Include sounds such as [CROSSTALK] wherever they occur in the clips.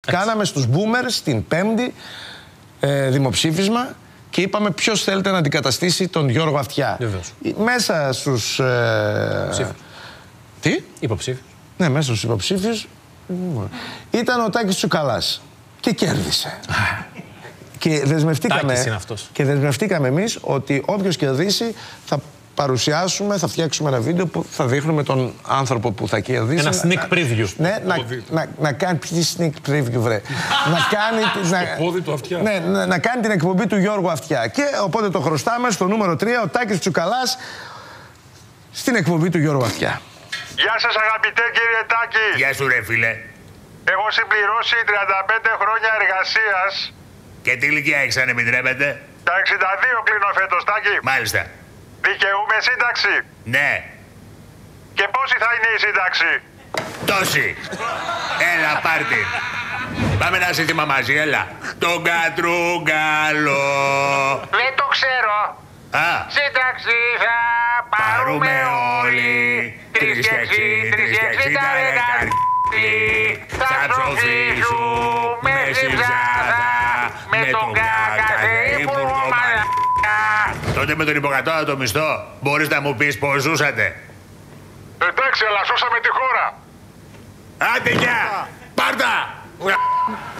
Κάναμε στους boomers την πέμπτη ε, δημοψήφισμα και είπαμε ποιος θέλετε να αντικαταστήσει τον Γιώργο Αυτιά. Βεβαίως. Μέσα στους... Ε, Υποψήφιους. τι; Υποψήφιος. Ναι, μέσα στους υποψήφιους ήταν ο Τάκης Τσουκαλάς. Και κέρδισε. και δεσμευτήκαμε, Τάκης είναι αυτός. και δεσμευτήκαμε εμείς ότι όποιος κερδίσει θα παρουσιάσουμε, θα φτιάξουμε ένα βίντεο που θα δείχνουμε τον άνθρωπο που θα κερδίσει. Ένα Να- sneak preview. Ναι, να, να, να κάνει. Ποιοι sneak preview, βρε. [LAUGHS] να κάνει. τη- να, πόδι του Αυτιά. Ναι, να, να κάνει την εκπομπή του Γιώργου Αυτιά. Και οπότε το χρωστάμε στο νούμερο 3, ο Τάκης Τσουκαλάς στην εκπομπή του Γιώργου Αυτιά. Γεια σας αγαπητέ κύριε Τάκη. Γεια σου ρε φίλε. Έχω συμπληρώσει 35 χρόνια εργασίας. Και τι ηλικία έχεις αν επιτρέπετε. Τα 62 κλείνω φέτος Τάκη. Μάλιστα. Δικαιούμαι σύνταξη. Ναι. Και πόση θα είναι η σύνταξη; Τόση. Έλα πάρτι. Πάμε ένα σύστημα μαζί, έλα. Τον κατρούγκαλο. Δεν το ξέρω. Α, Σύνταξη θα πάρουμε όλοι. Τρεις και έξι, τρεις και εξήντα δεκαετή. Θα ψοφήσουμε Τότε με τον υποκατώτατο μισθό μπορείς να μου πεις πώς ζούσατε. Εντάξει, αλλά σώσαμε τη χώρα. Άντε γεια! Πάρτα!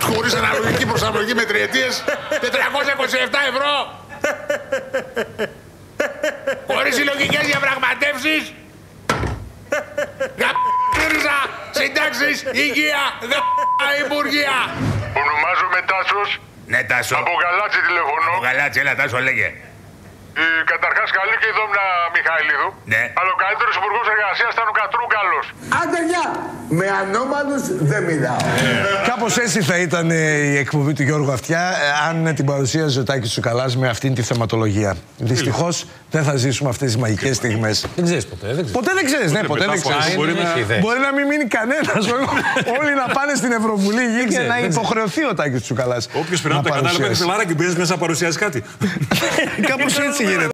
Χωρίς αναλογική προσαρμογή με τριετίες 427 ευρώ! Χωρίς συλλογικές διαπραγματεύσεις! Γαμπήριζα! Συντάξεις! Υγεία! Γα... Υπουργεία! Ονομάζομαι Τάσος. Ναι, Τάσο. Από Γαλάτσι τηλεφωνώ. Ο Γαλάτσι, έλα, Τάσο, λέγε. Ε, Καταρχάς, καλή και η Δόμνα Μιχαηλίδου. Ναι. Αλλά ο καλύτερος υπουργός εργασίας ήταν ο Κατρούγκαλος. Άντε γεια! Με ανώμαλους δεν μιλάω. Κάπως έτσι θα ήταν ε, η εκπομπή του Γιώργου Αυτιά ε, αν την παρουσίαζε ο Τάκης Τσουκαλάς με αυτήν τη θεματολογία. Δυστυχώς δεν θα ζήσουμε αυτές τις μαγικές στιγμές. Δεν ξέρεις ποτέ. Δεν ξέρεις. Ποτέ δεν ξέρεις, ναι, ποτέ δεν μετάφραση ξέρει. μπορεί δεν να- έχει ιδέα. Μπορεί να μην μείνει κανένας. [LAUGHS] Όλοι να πάνε στην Ευρωβουλή γη και ξέρω, να δεν ξέρω. υποχρεωθεί ο Τάκης Τσουκαλάς Όποιος περνάει να από τα κανάλια παίρνει παρουσιάσει. φιλάρα και μπαίνει μέσα να παρουσιάσει κάτι. [LAUGHS] Κάπως έτσι γίνεται.